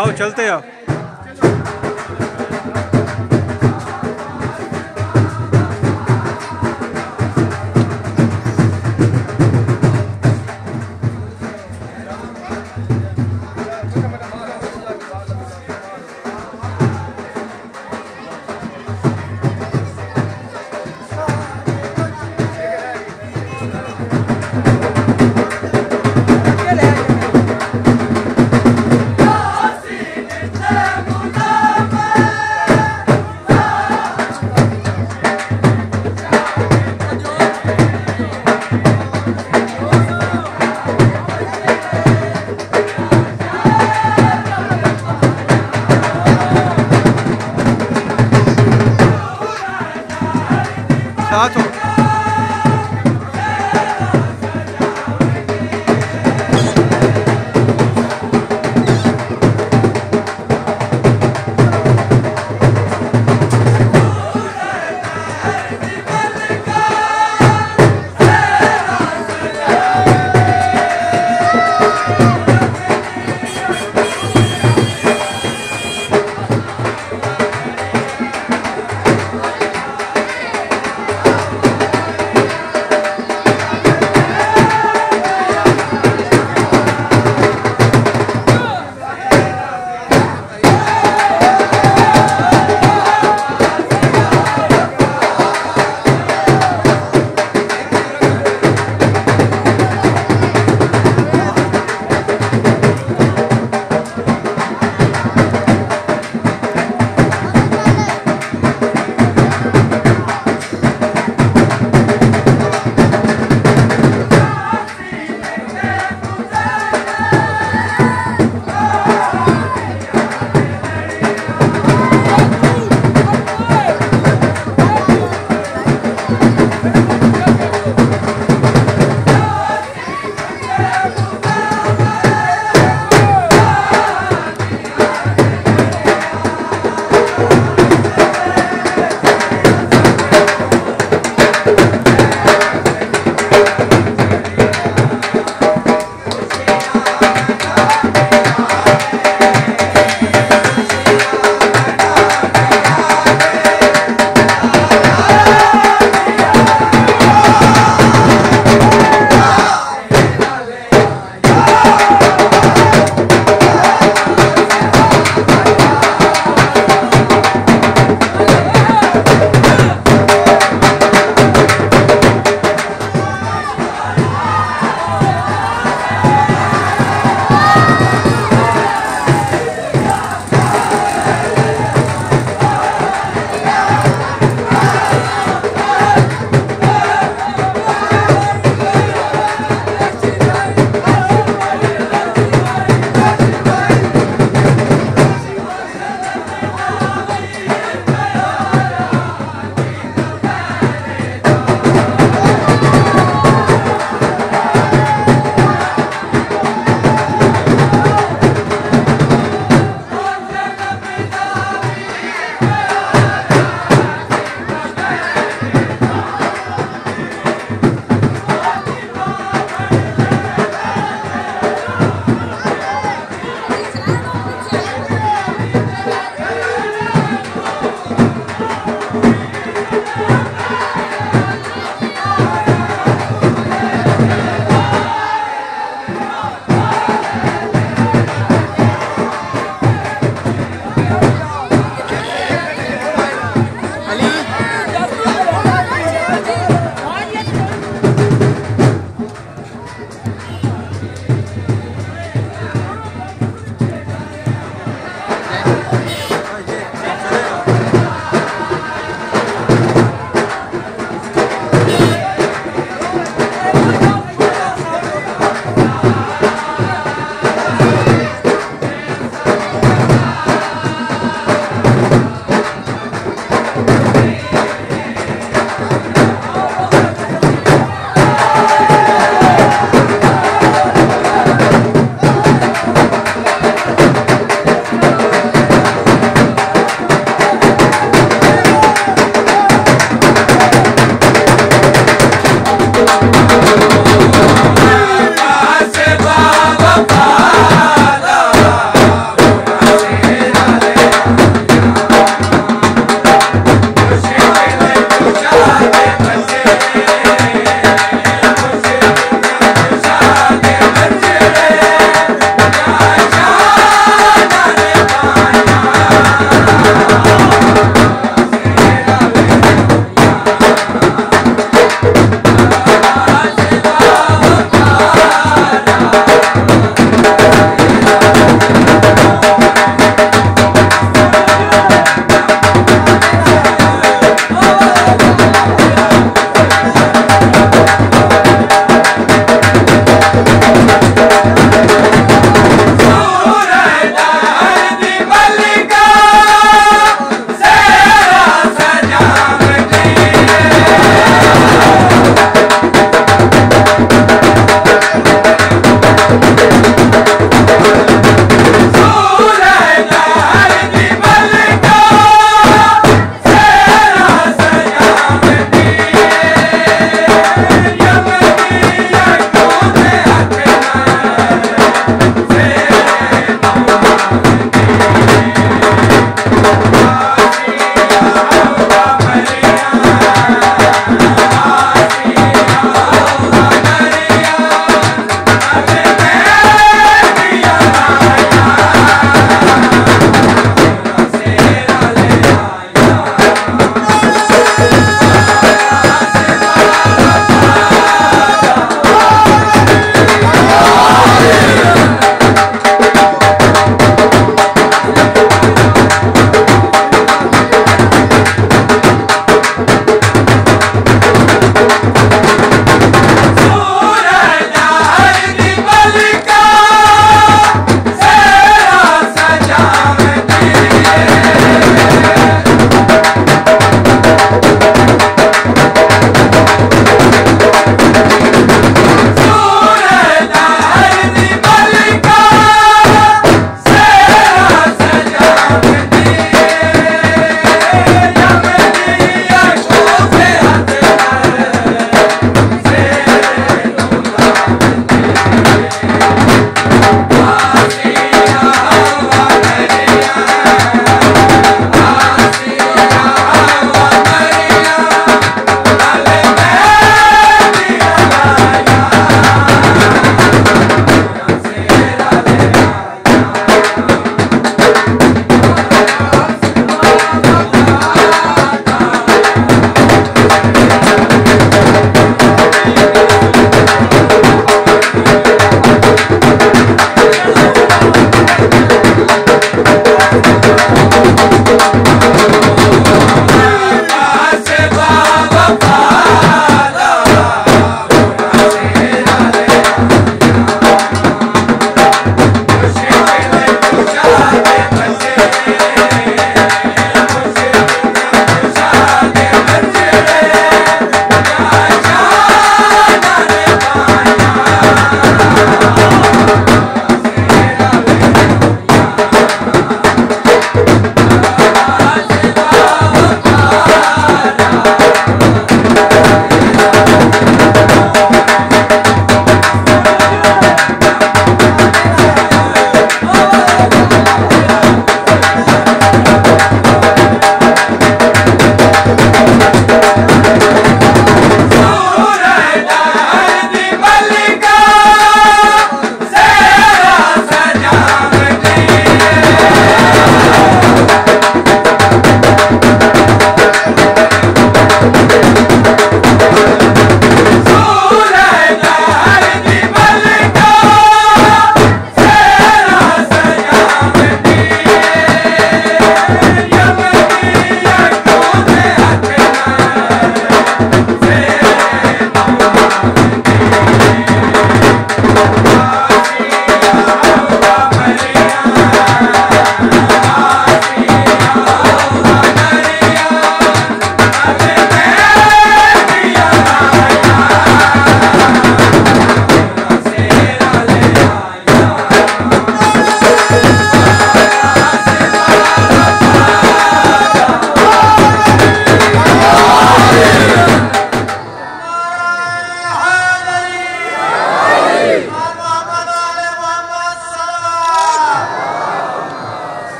आओ चलते आओ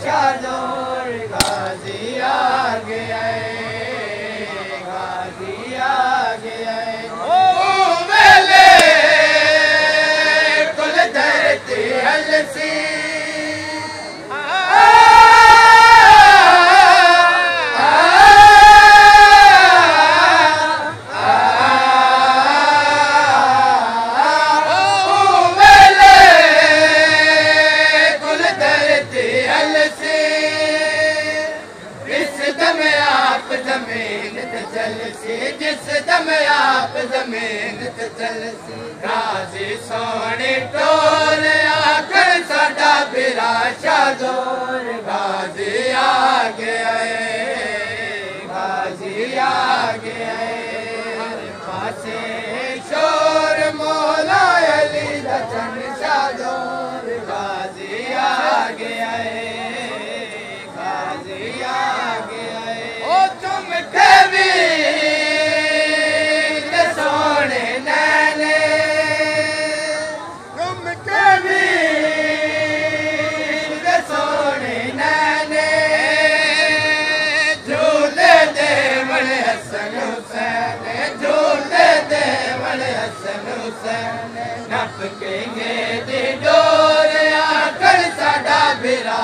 शादोर गाज़ी आ गया महिनत जल सी गाजी सोणी टोल आखा बि गे बाजी पासे शोर मोला हली त चादो बाजी आ गजीम की ڊور سڏا به را